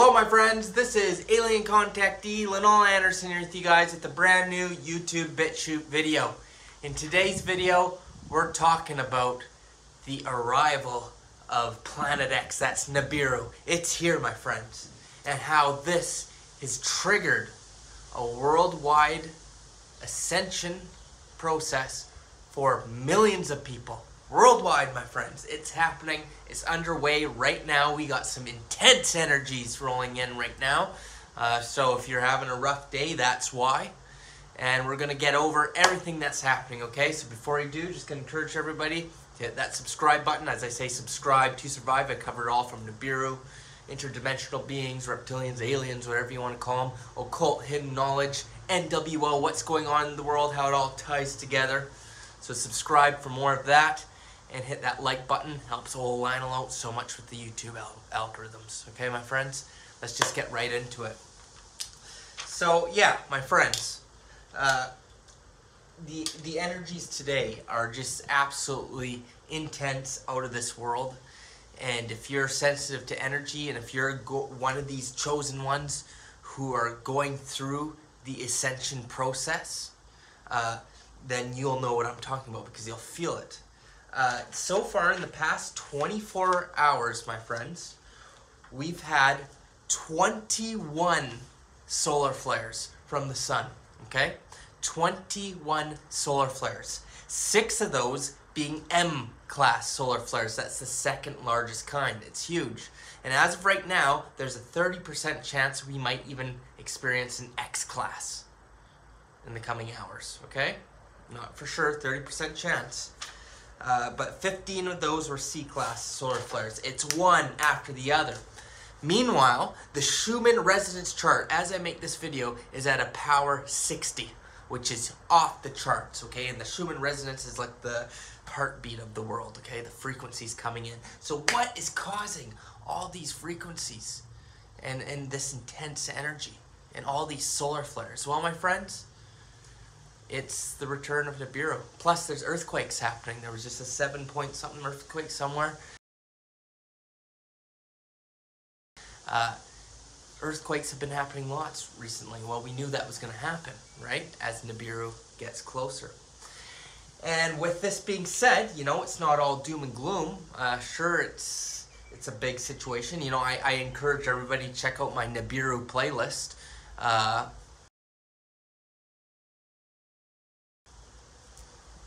Hello my friends, this is Alien Contactee Linol Anderson here with you guys at the brand new YouTube BitChute video. In today's video, we're talking about the arrival of Planet X, that's Nibiru. It's here my friends, and how this has triggered a worldwide ascension process for millions of people worldwide, my friends. It's happening. It's underway right now. We got some intense energies rolling in right now. Uh, so if you're having a rough day, that's why. And we're going to get over everything that's happening, okay? So before we do, just going to encourage everybody to hit that subscribe button. As I say, subscribe to survive. I cover it all from Nibiru, interdimensional beings, reptilians, aliens, whatever you want to call them, occult, hidden knowledge, NWO, what's going on in the world, how it all ties together. So subscribe for more of that and hit that like button. Helps old Linol out so much with the YouTube al algorithms. Okay, my friends? Let's just get right into it. So, yeah, my friends. Uh, the, the energies today are just absolutely intense, out of this world. And if you're sensitive to energy, and if you're one of these chosen ones who are going through the ascension process, uh, then you'll know what I'm talking about because you'll feel it. Uh, so far in the past 24 hours, my friends, we've had 21 solar flares from the sun, okay? 21 solar flares. Six of those being M-class solar flares. That's the second largest kind. It's huge. And as of right now, there's a 30% chance we might even experience an X-class in the coming hours, okay? Not for sure, 30% chance. Uh, but 15 of those were C-class solar flares. It's one after the other. Meanwhile, the Schumann resonance chart, as I make this video, is at a power 60, which is off the charts, okay? And the Schumann resonance is like the heartbeat of the world, okay? The frequencies coming in. So what is causing all these frequencies and, and this intense energy and all these solar flares? Well, my friends, it's the return of Nibiru. Plus, there's earthquakes happening. There was just a seven point something earthquake somewhere. Uh, earthquakes have been happening lots recently. Well, we knew that was going to happen, right? As Nibiru gets closer. And with this being said, you know, it's not all doom and gloom. Uh, sure, it's it's a big situation. You know, I, I encourage everybody to check out my Nibiru playlist. Uh,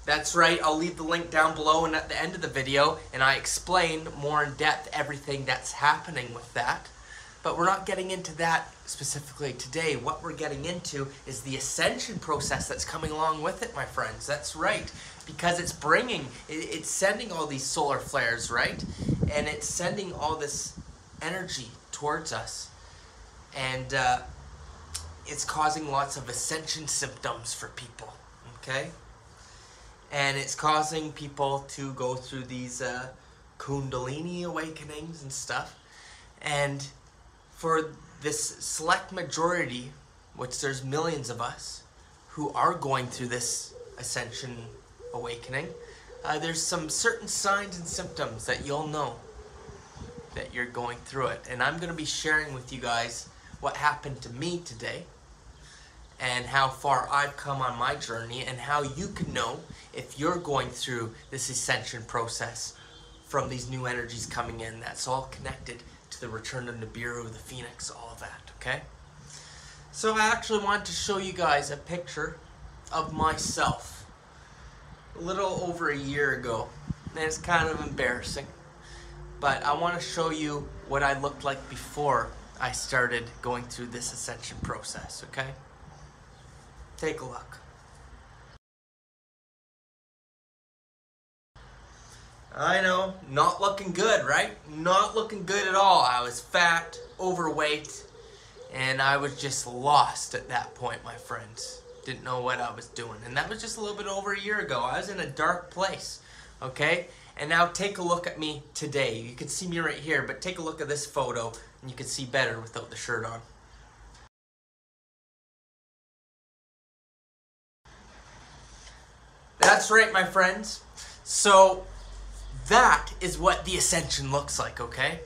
That's right, I'll leave the link down below and at the end of the video, and I explain more in depth everything that's happening with that. But we're not getting into that specifically today. What we're getting into is the ascension process that's coming along with it, my friends. That's right, because it's bringing, it's sending all these solar flares, right? And it's sending all this energy towards us. And uh, it's causing lots of ascension symptoms for people, okay? And it's causing people to go through these uh, kundalini awakenings and stuff. And for this select majority which there's millions of us who are going through this ascension awakening uh, there's some certain signs and symptoms that you'll know that you're going through it. And I'm going to be sharing with you guys what happened to me today and how far I've come on my journey and how you can know if you're going through this ascension process from these new energies coming in. That's all connected to the return of Nibiru, the Phoenix, all that, okay? So I actually wanted to show you guys a picture of myself a little over a year ago. And it's kind of embarrassing. But I want to show you what I looked like before I started going through this ascension process, okay? Take a look. I know, not looking good, right? Not looking good at all. I was fat, overweight, and I was just lost at that point, my friends. Didn't know what I was doing. And that was just a little bit over a year ago. I was in a dark place, okay? And now take a look at me today. You can see me right here, but take a look at this photo, and you can see better without the shirt on. That's right, my friends. So that is what the ascension looks like, okay?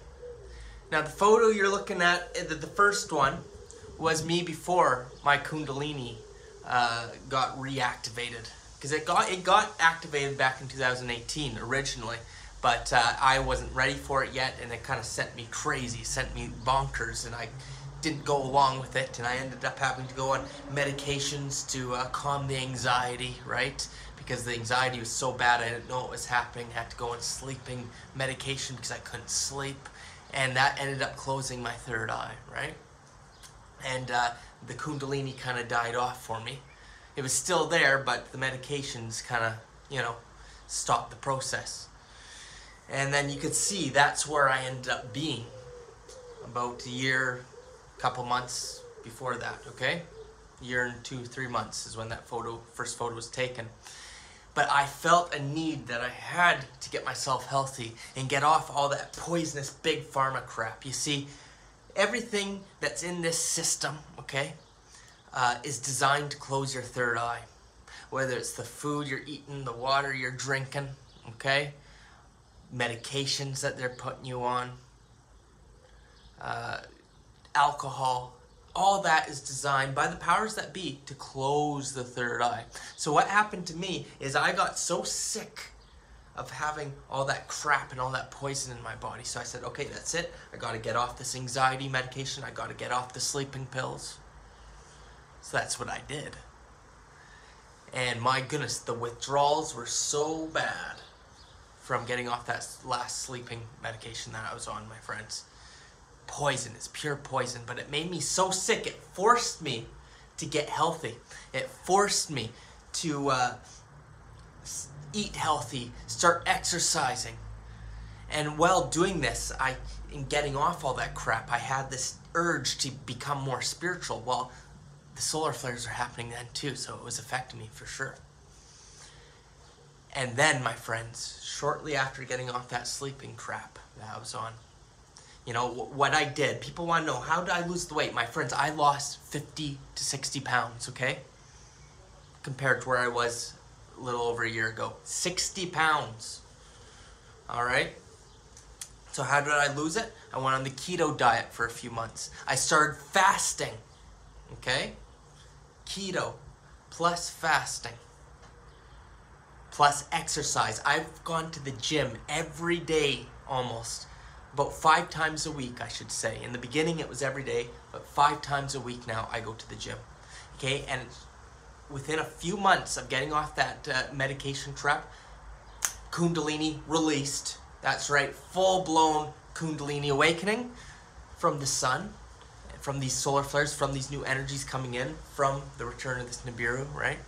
Now the photo you're looking at, eh, the, first one, was me before my Kundalini uh, got reactivated. Because it got it got activated back in 2018 originally, but uh, I wasn't ready for it yet, and it kind of sent me crazy, sent me bonkers, and I didn't go along with it, and I ended up having to go on medications to uh, calm the anxiety, right? Because the anxiety was so bad, I didn't know what was happening. I had to go on sleeping medication because I couldn't sleep, and that ended up closing my third eye, right? And uh, the Kundalini kind of died off for me. It was still there, but the medications kind of, you know, stopped the process. And then you could see that's where I ended up being about a year, couple months before that, okay? Year and two, three months is when that photo, first photo was taken. But I felt a need that I had to get myself healthy and get off all that poisonous big pharma crap. You see, everything that's in this system, okay, uh, is designed to close your third eye. Whether it's the food you're eating, the water you're drinking, okay, medications that they're putting you on, uh, alcohol, all that is designed by the powers that be to close the third eye. So what happened to me is I got so sick of having all that crap and all that poison in my body. So I said, okay, that's it. I got to get off this anxiety medication. I got to get off the sleeping pills. So that's what I did. And my goodness, the withdrawals were so bad from getting off that last sleeping medication that I was on, my friends poison. It's pure poison, but it made me so sick. It forced me to get healthy. It forced me to uh, eat healthy, start exercising. And while doing this, I, in getting off all that crap, I had this urge to become more spiritual. Well, the solar flares are happening then too, so it was affecting me for sure. And then, my friends, shortly after getting off that sleeping crap that I was on, you know, what I did. People want to know, how did I lose the weight? My friends, I lost 50 to 60 pounds, okay? Compared to where I was a little over a year ago. 60 pounds. All right? So how did I lose it? I went on the keto diet for a few months. I started fasting, okay? Keto plus fasting plus exercise. I've gone to the gym every day almost about five times a week, I should say. In the beginning, it was every day, but five times a week now, I go to the gym. Okay, and within a few months of getting off that uh, medication trap, Kundalini released. That's right, full blown Kundalini awakening from the sun, from these solar flares, from these new energies coming in, from the return of this Nibiru, right?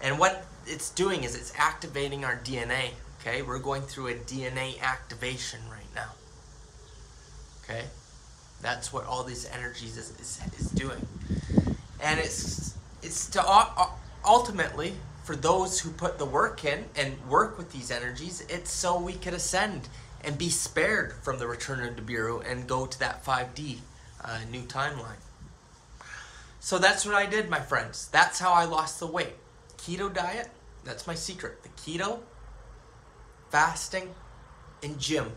And what it's doing is it's activating our DNA. Okay, we're going through a DNA activation right now. Okay? That's what all these energies is, is, is doing. And it's, it's to ultimately, for those who put the work in and work with these energies, it's so we could ascend and be spared from the return of Nibiru and go to that 5D uh, new timeline. So that's what I did, my friends. That's how I lost the weight. Keto diet, that's my secret. The keto, fasting, and gym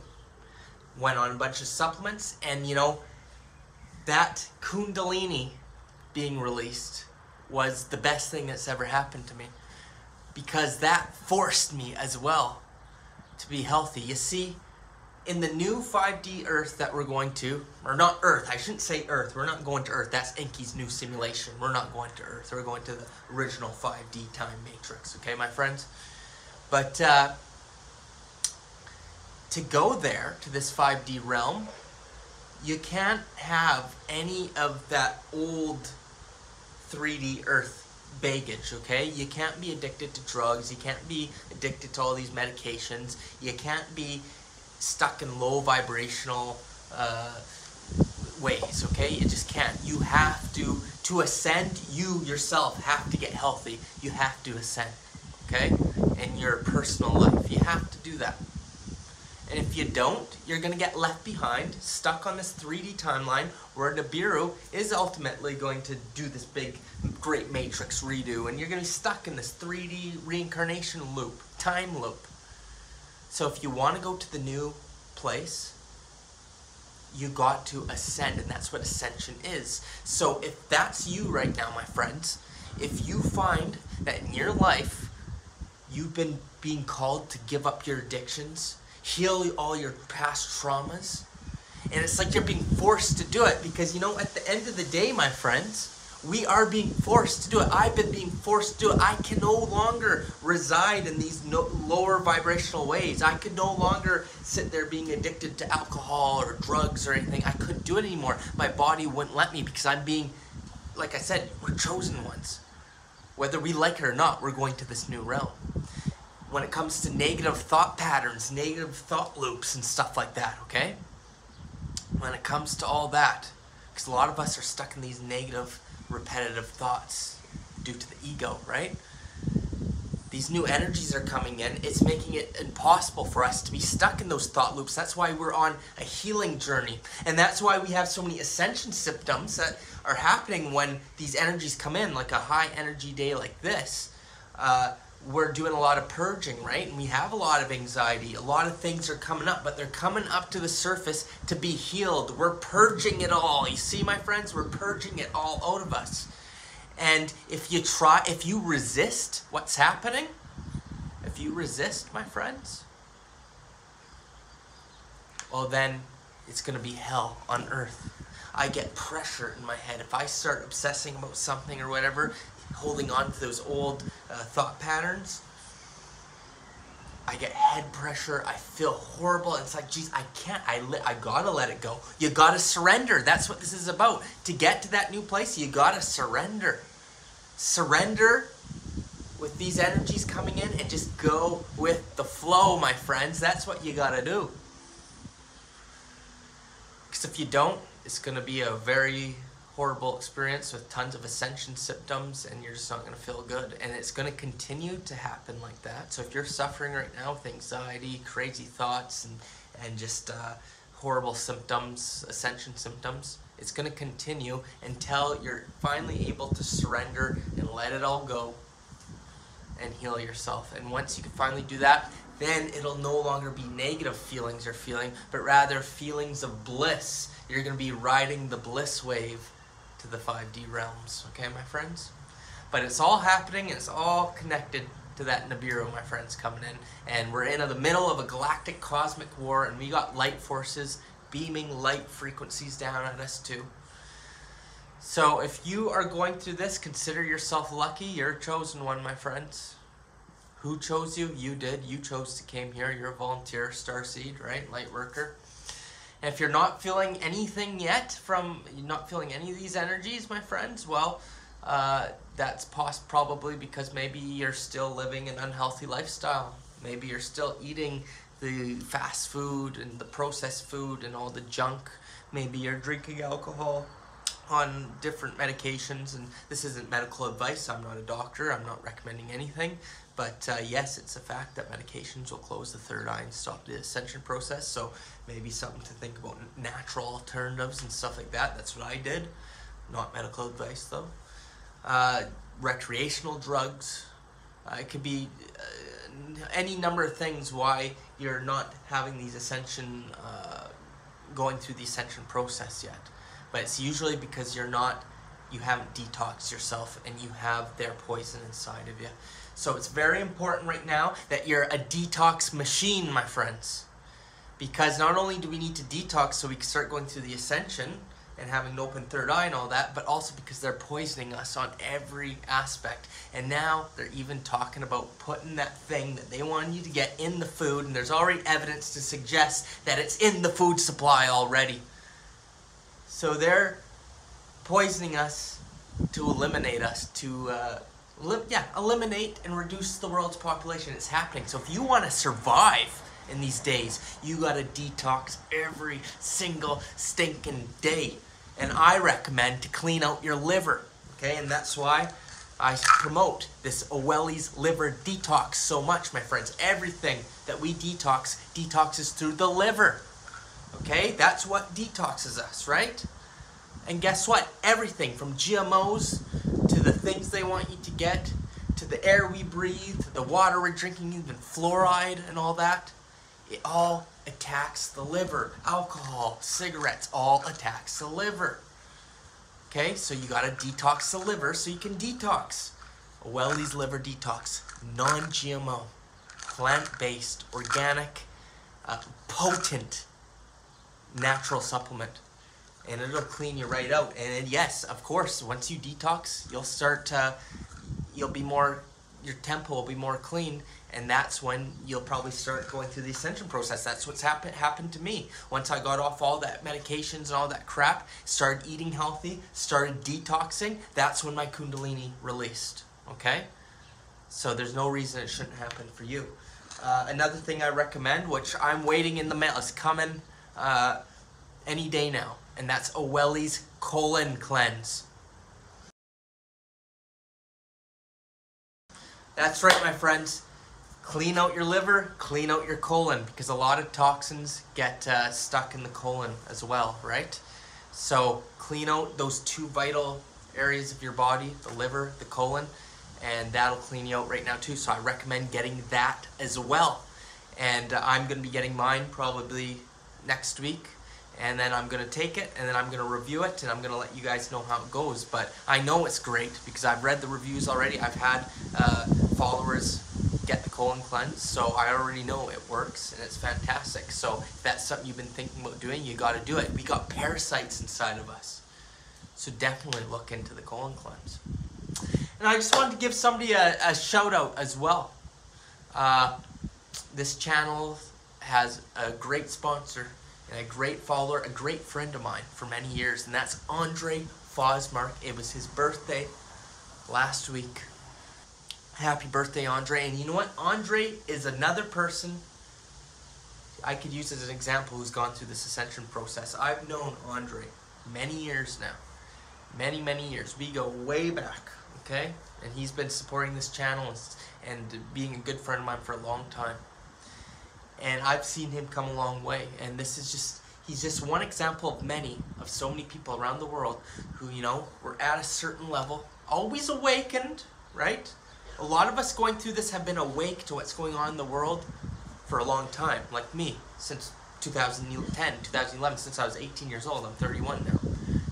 went on a bunch of supplements, and you know, that Kundalini being released was the best thing that's ever happened to me because that forced me as well to be healthy. You see, in the new 5D Earth that we're going to, or not Earth, I shouldn't say Earth, we're not going to Earth, that's Enki's new simulation. We're not going to Earth, we're going to the original 5D time matrix, okay, my friends? But, uh, to go there, to this 5D realm, you can't have any of that old 3D Earth baggage, okay? You can't be addicted to drugs. You can't be addicted to all these medications. You can't be stuck in low vibrational uh, ways, okay? You just can't. You have to, to ascend, you yourself have to get healthy. You have to ascend, okay? In your personal life. You have to do that. And if you don't, you're going to get left behind, stuck on this 3D timeline where Nibiru is ultimately going to do this big, great matrix redo, and you're going to be stuck in this 3D reincarnation loop, time loop. So if you want to go to the new place, you got to ascend, and that's what ascension is. So if that's you right now, my friends, if you find that in your life you've been being called to give up your addictions, heal all your past traumas, and it's like you're being forced to do it because you know, at the end of the day, my friends, we are being forced to do it. I've been being forced to do it. I can no longer reside in these no, lower vibrational ways. I could no longer sit there being addicted to alcohol or drugs or anything. I couldn't do it anymore. My body wouldn't let me because I'm being, like I said, we're chosen ones. Whether we like it or not, we're going to this new realm. When it comes to negative thought patterns, negative thought loops, and stuff like that, okay? When it comes to all that, because a lot of us are stuck in these negative repetitive thoughts due to the ego, right? These new energies are coming in. It's making it impossible for us to be stuck in those thought loops. That's why we're on a healing journey. And that's why we have so many ascension symptoms that are happening when these energies come in, like a high energy day like this. Uh, we're doing a lot of purging, right? And we have a lot of anxiety. A lot of things are coming up, but they're coming up to the surface to be healed. We're purging it all. You see, my friends, we're purging it all out of us. And if you try, if you resist what's happening, if you resist, my friends, well, then it's going to be hell on earth. I get pressure in my head. If I start obsessing about something or whatever, holding on to those old uh, thought patterns, I get head pressure. I feel horrible. It's like, geez, I can't. I li- I gotta let it go. You gotta surrender. That's what this is about. To get to that new place, you gotta surrender. Surrender with these energies coming in and just go with the flow, my friends. That's what you gotta do. Because if you don't, it's gonna be a very horrible experience with tons of ascension symptoms and you're just not going to feel good and it's going to continue to happen like that. So if you're suffering right now with anxiety crazy thoughts and and just uh, horrible symptoms ascension symptoms it's going to continue until you're finally able to surrender and let it all go and heal yourself. And once you can finally do that then it'll no longer be negative feelings you're feeling but rather feelings of bliss. You're going to be riding the bliss wave to the 5D realms, okay, my friends? But it's all happening, it's all connected to that Nibiru, my friends, coming in. And we're in the middle of a galactic cosmic war, and we got light forces beaming light frequencies down at us, too. So if you are going through this, consider yourself lucky. You're a chosen one, my friends. Who chose you? You did. You chose to came here. You're a volunteer, star seed, right? Light worker. And if you're not feeling anything yet from not feeling any of these energies, my friends, well, uh, that's pos- probably because maybe you're still living an unhealthy lifestyle. Maybe you're still eating the fast food and the processed food and all the junk. Maybe you're drinking alcohol on different medications and this isn't medical advice i'm not a doctor i'm not recommending anything but uh, yes it's a fact that medications will close the third eye and stop the ascension process so maybe something to think about natural alternatives and stuff like that that's what i did. Not medical advice though. Uh, recreational drugs uh, it could be uh, any number of things why you're not having these ascension uh, going through the ascension process yet but it's usually because you're not you haven't detoxed yourself and you have their poison inside of you so it's very important right now that you're a detox machine my friends because not only do we need to detox so we can start going through the ascension and having an open third eye and all that, but also because they're poisoning us on every aspect. And now they're even talking about putting that thing that they want you to get in the food, and there's already evidence to suggest that it's in the food supply already. So they're poisoning us to eliminate us, to uh, yeah, eliminate and reduce the world's population. It's happening. So if you want to survive in these days, you got to detox every single stinking day. And I recommend to clean out your liver. Okay, and that's why I promote this Owelli's liver detox so much, my friends. Everything that we detox detoxes through the liver. Okay, that's what detoxes us, right? And guess what? Everything from GMOs to the things they want you to get, to the air we breathe, to the water we're drinking, even fluoride and all that, It all attacks the liver. Alcohol, cigarettes, all attacks the liver. Okay, so you gotta detox the liver so you can detox. Welly's Liver Detox, non-GMO, plant-based, organic, uh, potent, natural supplement. And it'll clean you right out. And yes, of course, once you detox, you'll start, uh, you'll be more, your tempo will be more clean and that's when you'll probably start going through the ascension process. That's what's happened happened to me. Once I got off all that medications and all that crap, started eating healthy, started detoxing, that's when my kundalini released. Okay? So there's no reason it shouldn't happen for you. Uh, another thing I recommend, which I'm waiting in the mail, is coming uh, any day now, and that's Owelli's colon cleanse. That's right, my friends clean out your liver, clean out your colon, because a lot of toxins get uh, stuck in the colon as well, right? So clean out those two vital areas of your body, the liver, the colon, and that'll clean you out right now too. So I recommend getting that as well. And uh, I'm going to be getting mine probably next week. And then I'm going to take it and then I'm going to review it and I'm going to let you guys know how it goes. But I know it's great because I've read the reviews already. I've had uh, followers get the colon cleanse, so I already know it works and it's fantastic. So if that's something you've been thinking about doing, you got to do it. We got parasites inside of us, so definitely look into the colon cleanse. And I just wanted to give somebody a, a shout out as well. Uh, this channel has a great sponsor and a great follower, a great friend of mine for many years, and that's Andre Fosmark. It was his birthday last week. Happy birthday, Andre. And you know what? Andre is another person I could use as an example who's gone through this ascension process. I've known Andre many years now. Many, many years. We go way back, okay? And he's been supporting this channel and being a good friend of mine for a long time. And I've seen him come a long way. And this is just, he's just one example of many, of so many people around the world who, you know, were at a certain level, always awakened, right? a lot of us going through this have been awake to what's going on in the world for a long time, like me, since 2010, 2011, since I was 18 years old. I'm 31 now.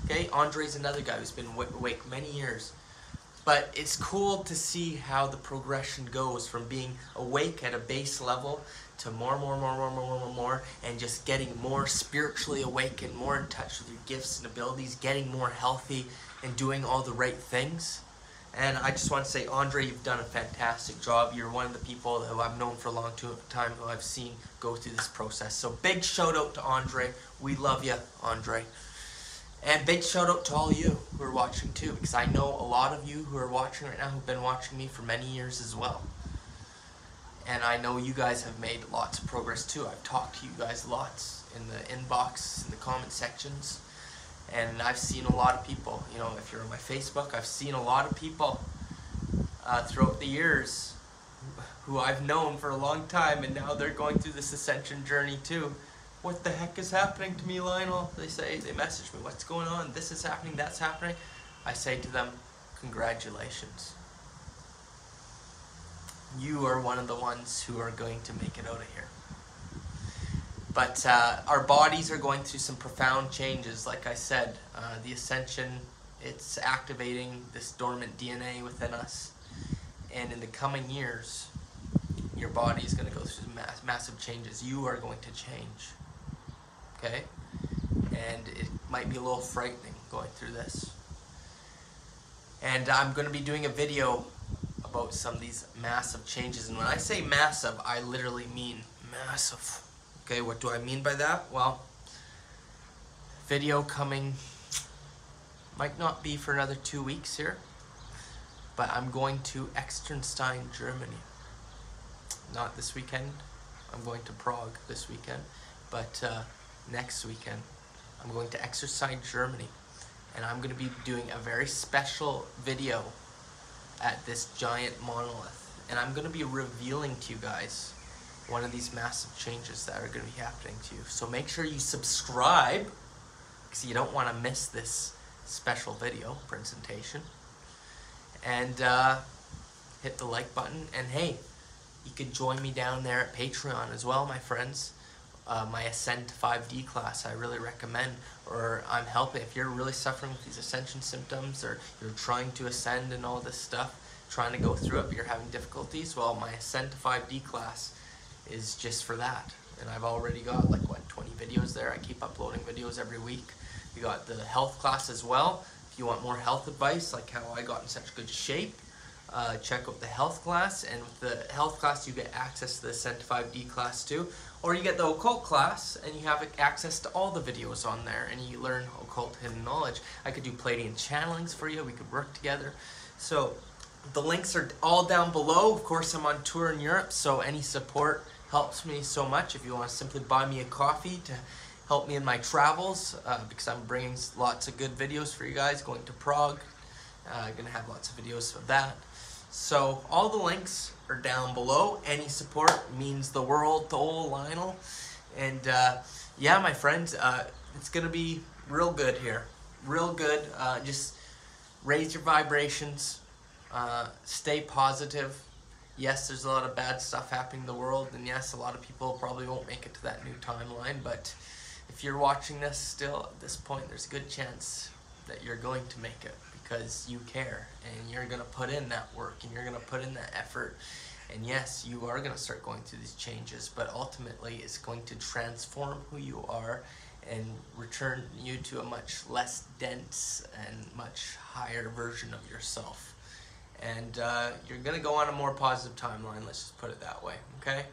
Okay, Andre's another guy who's been awake many years. But it's cool to see how the progression goes from being awake at a base level to more, more, more, more, more, more, more, and just getting more spiritually awakened, more in touch with your gifts and abilities, getting more healthy and doing all the right things. And I just want to say, Andre, you've done a fantastic job. You're one of the people who I've known for a long time who I've seen go through this process. So big shout out to Andre. We love you, Andre. And big shout out to all you who are watching too, because I know a lot of you who are watching right now who've been watching me for many years as well. And I know you guys have made lots of progress too. I've talked to you guys lots in the inbox, in the comment sections and I've seen a lot of people. You know, if you're on my Facebook, I've seen a lot of people uh, throughout the years who I've known for a long time, and now they're going through this ascension journey too. What the heck is happening to me, Linol? They say, they message me, what's going on? This is happening, that's happening. I say to them, congratulations. You are one of the ones who are going to make it out of here. But uh, our bodies are going through some profound changes. Like I said, uh, the ascension, it's activating this dormant DNA within us. And in the coming years, your body is going to go through mass massive changes. You are going to change. Okay? And it might be a little frightening going through this. And I'm going to be doing a video about some of these massive changes. And when I say massive, I literally mean massive. Okay, what do I mean by that? Well, video coming might not be for another two weeks here, but I'm going to Externstein, Germany. Not this weekend. I'm going to Prague this weekend, but uh, next weekend I'm going to Externstein Germany, and I'm going to be doing a very special video at this giant monolith, and I'm going to be revealing to you guys one of these massive changes that are going to be happening to you. So make sure you subscribe because you don't want to miss this special video presentation. And uh, hit the like button. And hey, you could join me down there at Patreon as well, my friends. Uh, my Ascend to 5D class, I really recommend, or I'm helping. If you're really suffering with these ascension symptoms, or you're trying to ascend and all this stuff, trying to go through it, but you're having difficulties, well, my Ascend to 5D class is just for that. And I've already got like what 20 videos there. I keep uploading videos every week. You got the health class as well. If you want more health advice, like how I got in such good shape, uh, check out the health class. And with the health class, you get access to the Ascend to 5D class too. Or you get the occult class, and you have access to all the videos on there, and you learn occult hidden knowledge. I could do Pleiadian channelings for you. We could work together. So the links are all down below. Of course, I'm on tour in Europe, so any support helps me so much. If you want to simply buy me a coffee to help me in my travels, uh, because I'm bringing lots of good videos for you guys, going to Prague. Uh, gonna have lots of videos of that. So all the links are down below. Any support means the world to old Linol. And uh, yeah, my friends, uh, it's gonna be real good here. Real good. Uh, just raise your vibrations. Uh, stay positive yes, there's a lot of bad stuff happening in the world, and yes, a lot of people probably won't make it to that new timeline, but if you're watching this still at this point, there's a good chance that you're going to make it because you care and you're going to put in that work and you're going to put in that effort. And yes, you are going to start going through these changes, but ultimately it's going to transform who you are and return you to a much less dense and much higher version of yourself and uh, you're gonna go on a more positive timeline. Let's just put it that way, okay?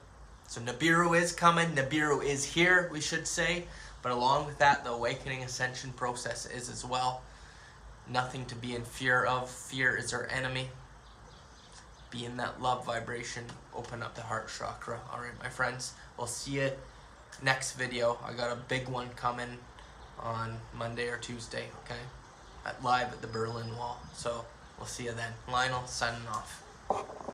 So Nibiru is coming. Nibiru is here, we should say. But along with that, the awakening ascension process is as well. Nothing to be in fear of. Fear is our enemy. Be in that love vibration. Open up the heart chakra. All right, my friends. We'll see you next video. I got a big one coming on Monday or Tuesday, okay? At live at the Berlin Wall. So We'll see you then. Linol signing off.